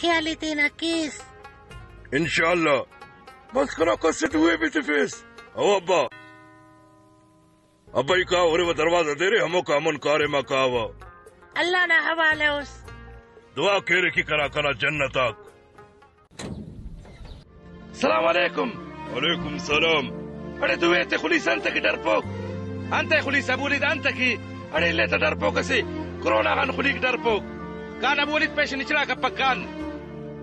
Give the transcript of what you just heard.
ख्याल देना केस इंशाल्लाह बस करो सिट हुए भी थे फेस ओ अब्बा अब्बा का और वो दरवाज़ा दे रहे हमो का अमन कारे मा का अल्लाह ना हवाले उस दुआ केरे की करा करा जन्नत तक सलाम वालेकुम वालेकुम सलाम अरे दुए ते खुली संत की डरपोक अंत खुली सबूरी अंत की अरे ले तो डरपोक से कोरोना गन खुली डरपोक कान अबूरी पेश निचला का पक्का